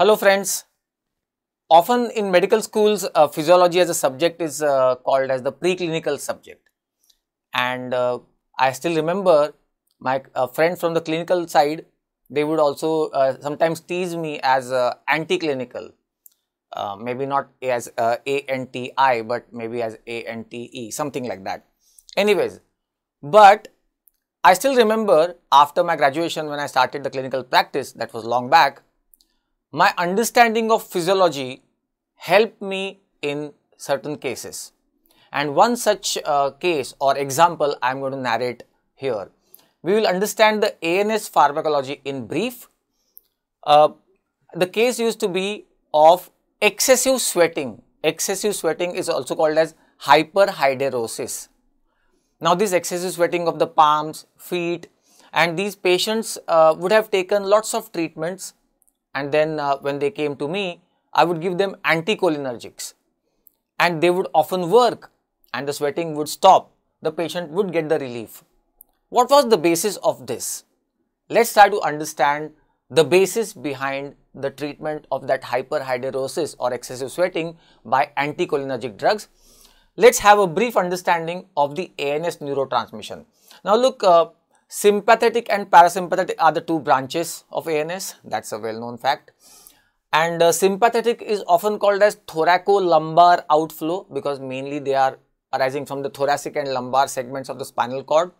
Hello friends. Often in medical schools, uh, physiology as a subject is uh, called as the preclinical subject. And uh, I still remember my friend from the clinical side, they would also uh, sometimes tease me as uh, anti-clinical. Uh, maybe not as A-N-T-I, but maybe as A-N-T-E, something like that. Anyways, but I still remember after my graduation when I started the clinical practice, that was long back, my understanding of physiology helped me in certain cases. And one such uh, case or example I am going to narrate here. We will understand the ANS pharmacology in brief. Uh, the case used to be of excessive sweating. Excessive sweating is also called as hyperhidrosis. Now, this excessive sweating of the palms, feet and these patients uh, would have taken lots of treatments and then uh, when they came to me, I would give them anticholinergics and they would often work and the sweating would stop. The patient would get the relief. What was the basis of this? Let's try to understand the basis behind the treatment of that hyperhidrosis or excessive sweating by anticholinergic drugs. Let's have a brief understanding of the ANS neurotransmission. Now look, uh, Sympathetic and parasympathetic are the two branches of ANS. That's a well-known fact. And uh, sympathetic is often called as thoracolumbar outflow because mainly they are arising from the thoracic and lumbar segments of the spinal cord.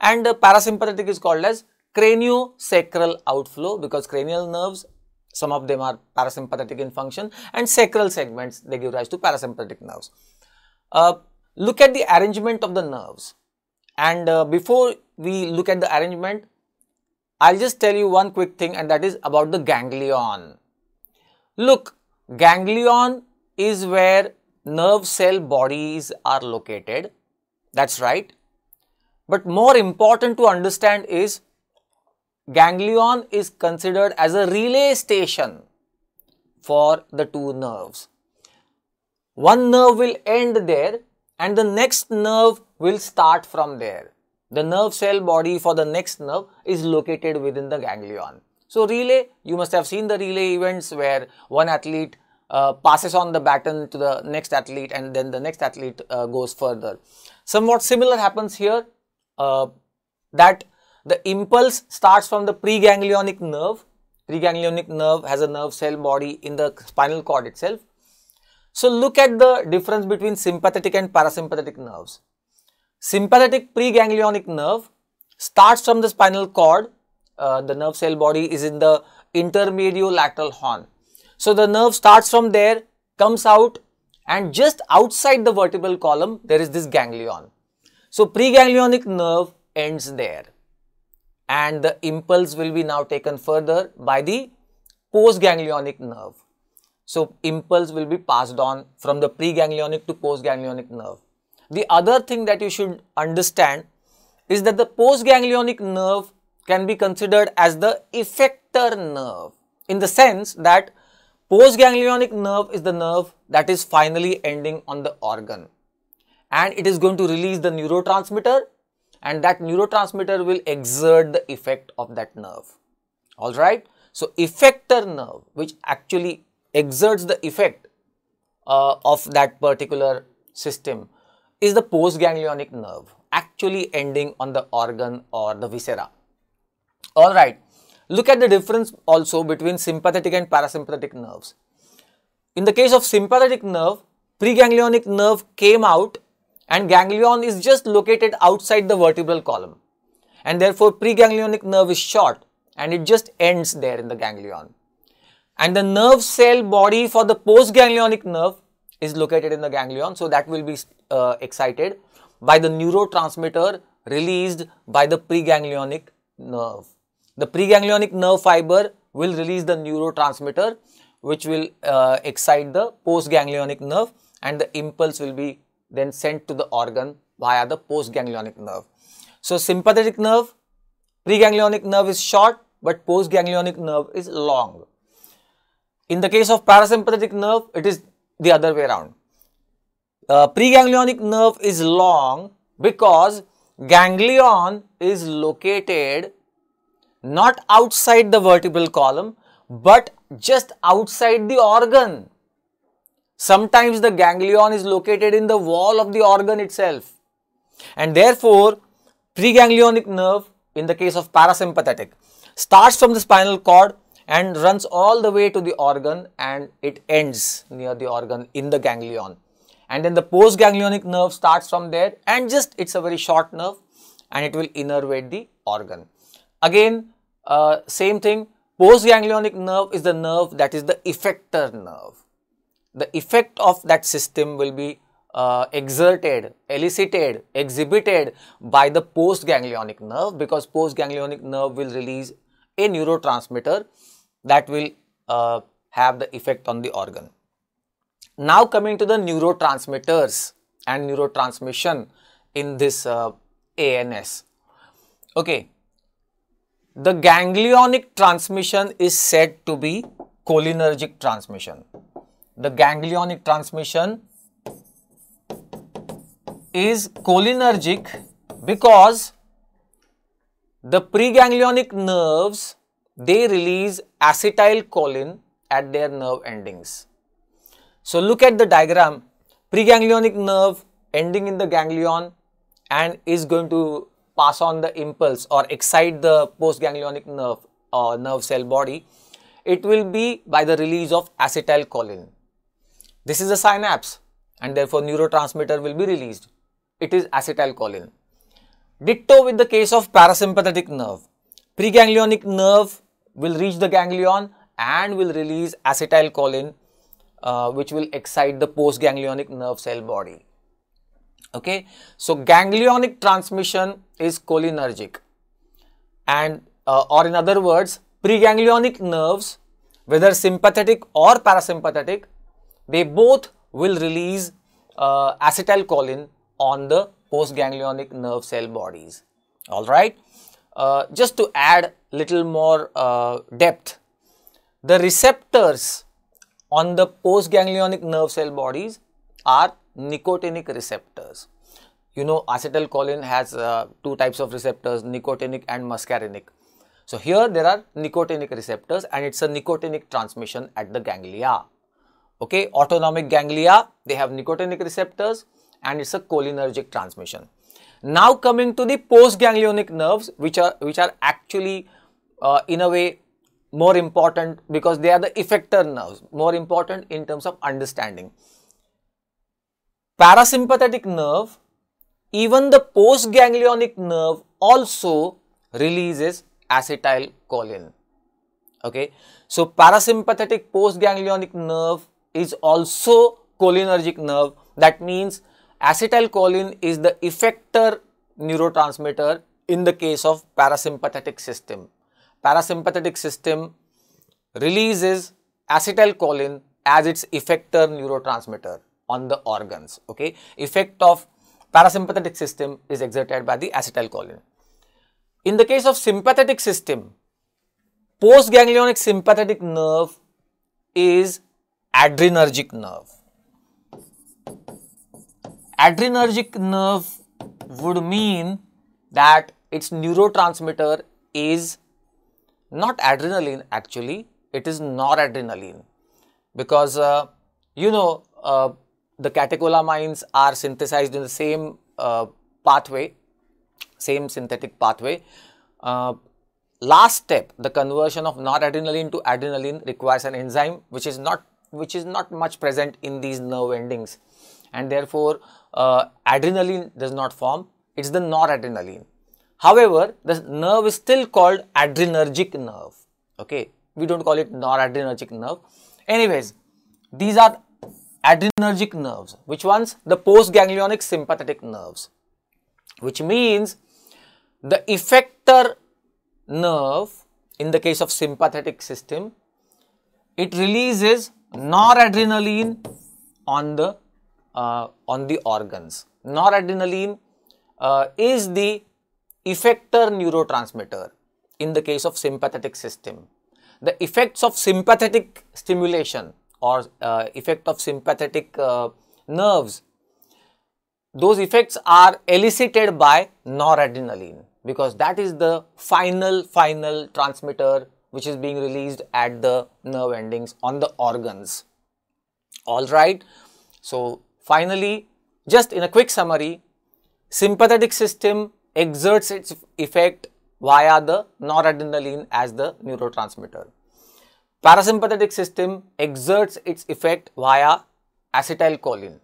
And uh, parasympathetic is called as craniosacral outflow because cranial nerves, some of them are parasympathetic in function and sacral segments, they give rise to parasympathetic nerves. Uh, look at the arrangement of the nerves. And uh, before we look at the arrangement, I'll just tell you one quick thing and that is about the ganglion. Look, ganglion is where nerve cell bodies are located. That's right. But more important to understand is ganglion is considered as a relay station for the two nerves. One nerve will end there and the next nerve will start from there. The nerve cell body for the next nerve is located within the ganglion. So relay, you must have seen the relay events where one athlete uh, passes on the baton to the next athlete and then the next athlete uh, goes further. Somewhat similar happens here uh, that the impulse starts from the preganglionic nerve. Preganglionic nerve has a nerve cell body in the spinal cord itself so look at the difference between sympathetic and parasympathetic nerves. Sympathetic preganglionic nerve starts from the spinal cord. Uh, the nerve cell body is in the intermediolateral horn. So the nerve starts from there, comes out and just outside the vertebral column there is this ganglion. So preganglionic nerve ends there and the impulse will be now taken further by the postganglionic nerve. So impulse will be passed on from the preganglionic to postganglionic nerve. The other thing that you should understand is that the postganglionic nerve can be considered as the effector nerve in the sense that postganglionic nerve is the nerve that is finally ending on the organ and it is going to release the neurotransmitter and that neurotransmitter will exert the effect of that nerve. Alright. So, effector nerve which actually exerts the effect uh, of that particular system is the postganglionic nerve actually ending on the organ or the viscera. Alright, look at the difference also between sympathetic and parasympathetic nerves. In the case of sympathetic nerve, preganglionic nerve came out and ganglion is just located outside the vertebral column and therefore preganglionic nerve is short and it just ends there in the ganglion and the nerve cell body for the postganglionic nerve is located in the ganglion. So, that will be uh, excited by the neurotransmitter released by the preganglionic nerve. The preganglionic nerve fiber will release the neurotransmitter which will uh, excite the postganglionic nerve and the impulse will be then sent to the organ via the postganglionic nerve. So, sympathetic nerve, preganglionic nerve is short but postganglionic nerve is long. In the case of parasympathetic nerve, it is the other way around. Uh, preganglionic nerve is long because ganglion is located not outside the vertebral column but just outside the organ. Sometimes the ganglion is located in the wall of the organ itself. And therefore, preganglionic nerve in the case of parasympathetic starts from the spinal cord and runs all the way to the organ and it ends near the organ in the ganglion. And then the postganglionic nerve starts from there and just it's a very short nerve and it will innervate the organ. Again, uh, same thing, postganglionic nerve is the nerve that is the effector nerve. The effect of that system will be uh, exerted, elicited, exhibited by the postganglionic nerve because postganglionic nerve will release a neurotransmitter that will uh, have the effect on the organ. Now coming to the neurotransmitters and neurotransmission in this uh, ANS. Okay, the ganglionic transmission is said to be cholinergic transmission. The ganglionic transmission is cholinergic because the preganglionic nerves they release acetylcholine at their nerve endings. So look at the diagram preganglionic nerve ending in the ganglion and is going to pass on the impulse or excite the postganglionic nerve or nerve cell body. It will be by the release of acetylcholine. This is a synapse and therefore neurotransmitter will be released it is acetylcholine. Ditto with the case of parasympathetic nerve. Preganglionic nerve will reach the ganglion and will release acetylcholine uh, which will excite the postganglionic nerve cell body. Okay. So, ganglionic transmission is cholinergic and uh, or in other words preganglionic nerves whether sympathetic or parasympathetic they both will release uh, acetylcholine on the postganglionic nerve cell bodies. All right. Uh, just to add little more uh, depth, the receptors on the postganglionic nerve cell bodies are nicotinic receptors. You know acetylcholine has uh, two types of receptors nicotinic and muscarinic. So, here there are nicotinic receptors and it is a nicotinic transmission at the ganglia. Okay, autonomic ganglia they have nicotinic receptors and it's a cholinergic transmission. Now coming to the postganglionic nerves which are which are actually uh, in a way more important because they are the effector nerves more important in terms of understanding. Parasympathetic nerve even the postganglionic nerve also releases acetylcholine. Okay. So, parasympathetic postganglionic nerve is also cholinergic nerve that means Acetylcholine is the effector neurotransmitter in the case of parasympathetic system. Parasympathetic system releases acetylcholine as its effector neurotransmitter on the organs. Okay, effect of parasympathetic system is exerted by the acetylcholine. In the case of sympathetic system, postganglionic sympathetic nerve is adrenergic nerve adrenergic nerve would mean that its neurotransmitter is not adrenaline actually. It is noradrenaline. Because uh, you know uh, the catecholamines are synthesized in the same uh, pathway same synthetic pathway. Uh, last step the conversion of noradrenaline to adrenaline requires an enzyme which is not which is not much present in these nerve endings. And therefore uh, adrenaline does not form, it is the noradrenaline. However, the nerve is still called adrenergic nerve, okay. We do not call it noradrenergic nerve. Anyways, these are adrenergic nerves. Which ones? The postganglionic sympathetic nerves, which means the effector nerve in the case of sympathetic system, it releases noradrenaline on the uh, on the organs. Noradrenaline uh, is the effector neurotransmitter in the case of sympathetic system. The effects of sympathetic stimulation or uh, effect of sympathetic uh, nerves, those effects are elicited by noradrenaline because that is the final, final transmitter which is being released at the nerve endings on the organs. Alright, so finally, just in a quick summary, sympathetic system exerts its effect via the noradrenaline as the neurotransmitter. Parasympathetic system exerts its effect via acetylcholine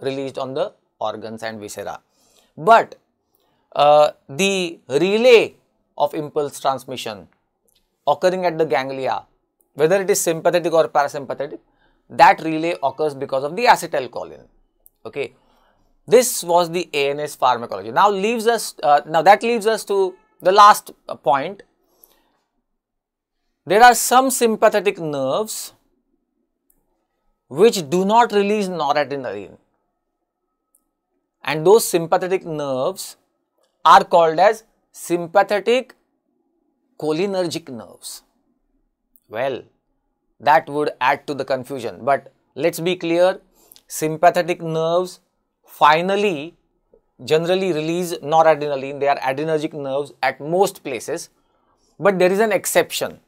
released on the organs and viscera. But uh, the relay of impulse transmission occurring at the ganglia, whether it is sympathetic or parasympathetic, that relay occurs because of the acetylcholine. Okay. This was the ANS pharmacology. Now leaves us, uh, now that leaves us to the last point there are some sympathetic nerves which do not release noradrenaline and those sympathetic nerves are called as sympathetic cholinergic nerves. Well, that would add to the confusion, but let's be clear, sympathetic nerves finally generally release noradrenaline, they are adrenergic nerves at most places, but there is an exception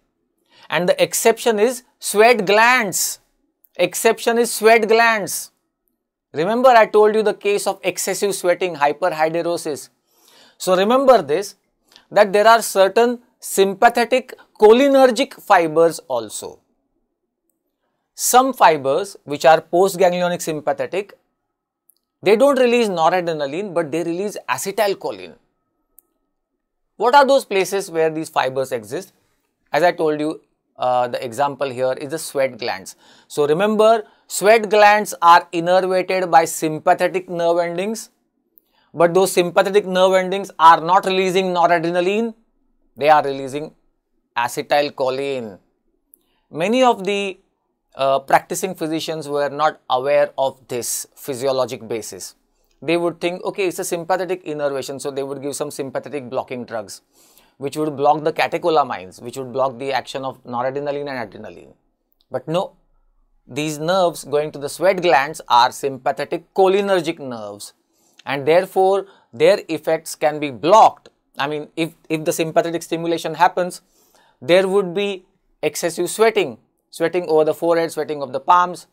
and the exception is sweat glands. Exception is sweat glands. Remember I told you the case of excessive sweating, hyperhidrosis. So remember this that there are certain sympathetic cholinergic fibers also. Some fibers which are postganglionic sympathetic, they don't release noradrenaline but they release acetylcholine. What are those places where these fibers exist? As I told you, uh, the example here is the sweat glands. So remember sweat glands are innervated by sympathetic nerve endings but those sympathetic nerve endings are not releasing noradrenaline, they are releasing acetylcholine. Many of the uh, practicing physicians were not aware of this physiologic basis. They would think, okay, it's a sympathetic innervation, so they would give some sympathetic blocking drugs which would block the catecholamines, which would block the action of noradrenaline and adrenaline. But no, these nerves going to the sweat glands are sympathetic cholinergic nerves and therefore their effects can be blocked. I mean, if, if the sympathetic stimulation happens, there would be excessive sweating, sweating over the forehead, sweating of the palms,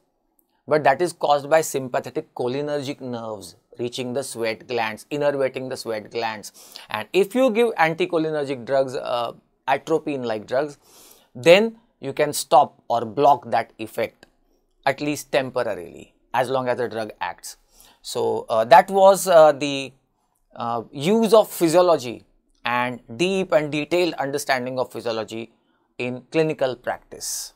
but that is caused by sympathetic cholinergic nerves reaching the sweat glands, innervating the sweat glands. And if you give anticholinergic drugs, uh, atropine like drugs, then you can stop or block that effect at least temporarily as long as the drug acts. So, uh, that was uh, the uh, use of physiology and deep and detailed understanding of physiology in clinical practice.